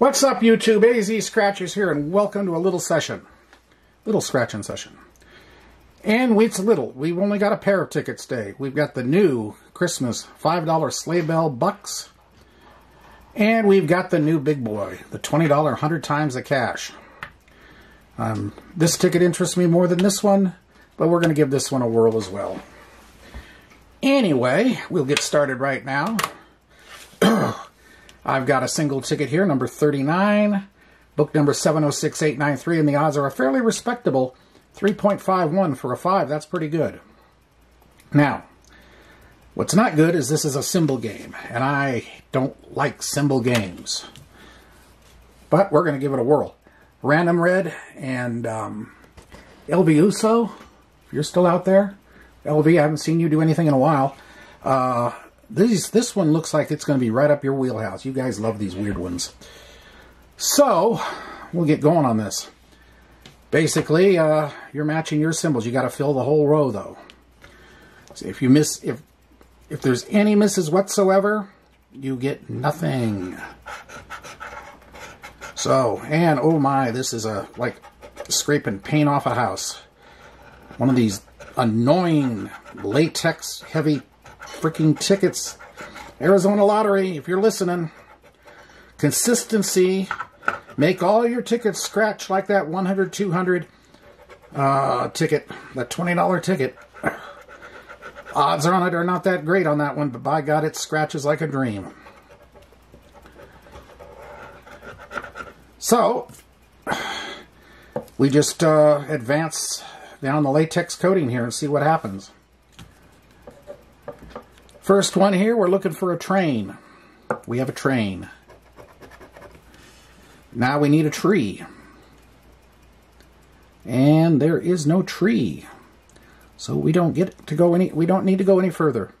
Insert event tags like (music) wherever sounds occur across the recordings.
What's up, YouTube? AZ Scratchers here, and welcome to a little session. Little scratching session. And it's little. We've only got a pair of tickets today. We've got the new Christmas $5 sleigh bell bucks. And we've got the new big boy, the $20 100 times the cash. Um, this ticket interests me more than this one, but we're going to give this one a whirl as well. Anyway, we'll get started right now. (clears throat) I've got a single ticket here, number 39, book number 706893, and the odds are a fairly respectable 3.51 for a 5. That's pretty good. Now, what's not good is this is a symbol game, and I don't like symbol games. But we're going to give it a whirl. Random Red and um, LV Uso, if you're still out there. LV, I haven't seen you do anything in a while. Uh, these, this one looks like it's going to be right up your wheelhouse. You guys love these weird ones. So, we'll get going on this. Basically, uh, you're matching your symbols. You got to fill the whole row, though. So if you miss, if if there's any misses whatsoever, you get nothing. So, and oh my, this is a like scraping paint off a house. One of these annoying latex heavy freaking tickets. Arizona Lottery, if you're listening, consistency. Make all your tickets scratch like that 100, 200 uh, ticket, that $20 ticket. Odds on it are not that great on that one, but by God, it scratches like a dream. So, we just uh, advance down the latex coating here and see what happens. First one here, we're looking for a train. We have a train. Now we need a tree. And there is no tree. So we don't get to go any we don't need to go any further.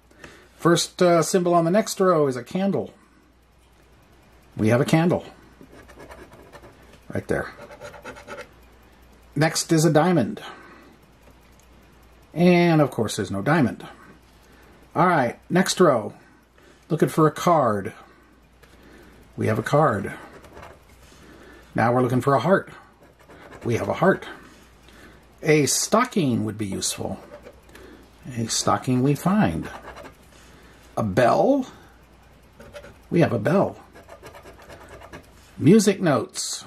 First uh, symbol on the next row is a candle. We have a candle. Right there. Next is a diamond. And of course there's no diamond. All right, next row. Looking for a card. We have a card. Now we're looking for a heart. We have a heart. A stocking would be useful. A stocking we find. A bell. We have a bell. Music notes.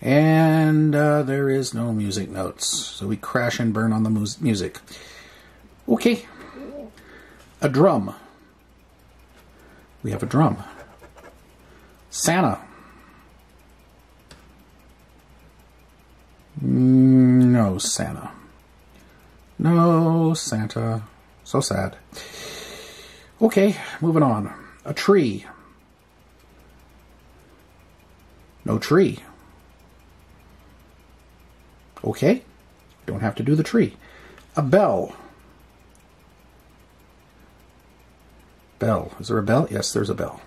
And uh, there is no music notes. So we crash and burn on the mu music. Okay. A drum. We have a drum. Santa. No Santa. No Santa. So sad. Okay, moving on. A tree. No tree. Okay, don't have to do the tree. A bell. Bell. Is there a bell? Yes, there's a bell.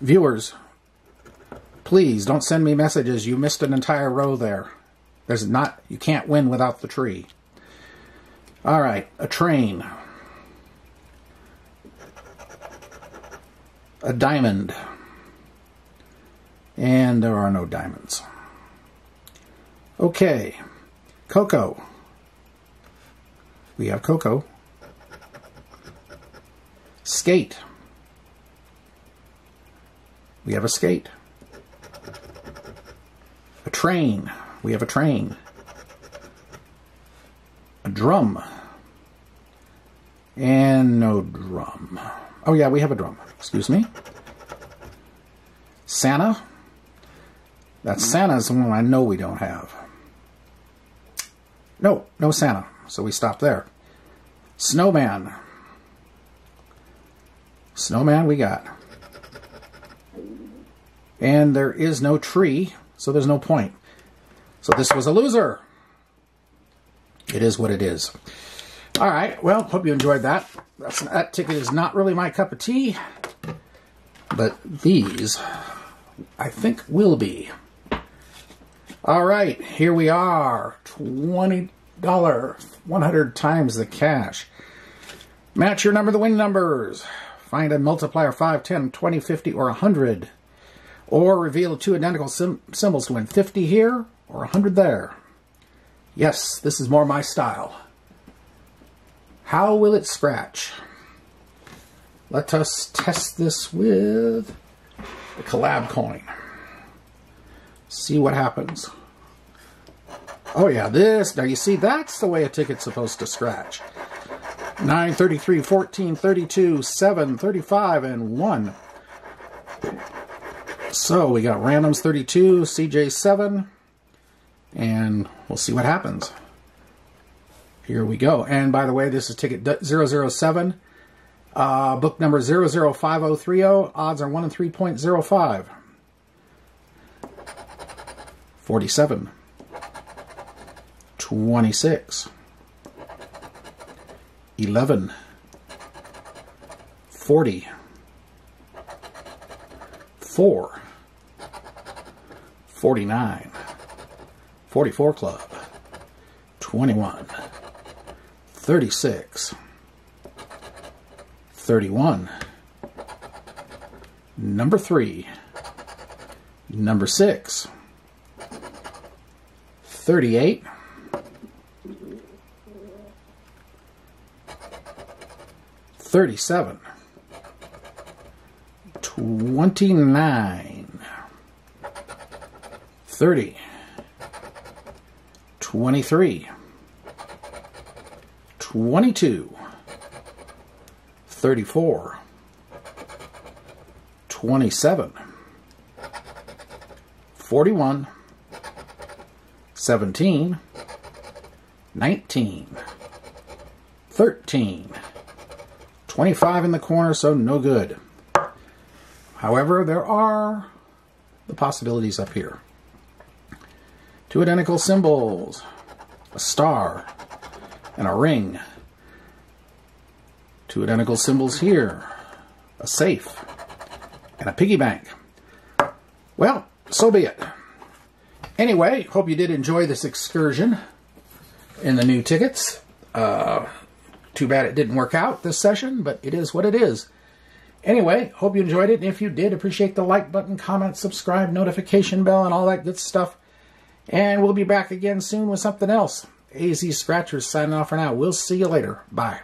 Viewers, please don't send me messages. You missed an entire row there. There's not, you can't win without the tree. All right, a train. A diamond. And there are no diamonds. Okay, Coco. We have Coco. Skate. We have a skate. A train. We have a train. A drum. And no drum. Oh yeah, we have a drum. Excuse me. Santa. That Santa's the one I know we don't have. No, no Santa. So we stop there. Snowman. Snowman we got. And there is no tree, so there's no point. So this was a loser. It is what it is. All right, well, hope you enjoyed that. That's, that ticket is not really my cup of tea, but these, I think, will be. All right, here we are. $20, 100 times the cash. Match your number, the win numbers. Find a multiplier 5, 10, 20, 50, or 100. Or reveal two identical symbols to win 50 here or 100 there. Yes, this is more my style. How will it scratch? Let us test this with the collab coin. See what happens. Oh yeah, this, now you see, that's the way a ticket's supposed to scratch. 9, 33, 14, 32, 7, 35, and 1. So we got randoms 32, CJ 7, and we'll see what happens. Here we go. And by the way, this is ticket 007, uh, book number 005030. Odds are 1 in 3.05. 47. 26, 11, 40, 4, 49, 44 Club, 21, 36, 31, number 3, number 6, 38, 37, 29, 30, 23, 22, 34, 27, 41, 17, 19, 13, 25 in the corner, so no good. However, there are the possibilities up here. Two identical symbols, a star, and a ring. Two identical symbols here, a safe, and a piggy bank. Well, so be it. Anyway, hope you did enjoy this excursion in the new tickets. Uh, too bad it didn't work out this session, but it is what it is. Anyway, hope you enjoyed it. And if you did, appreciate the like button, comment, subscribe, notification bell, and all that good stuff. And we'll be back again soon with something else. AZ Scratchers signing off for now. We'll see you later. Bye.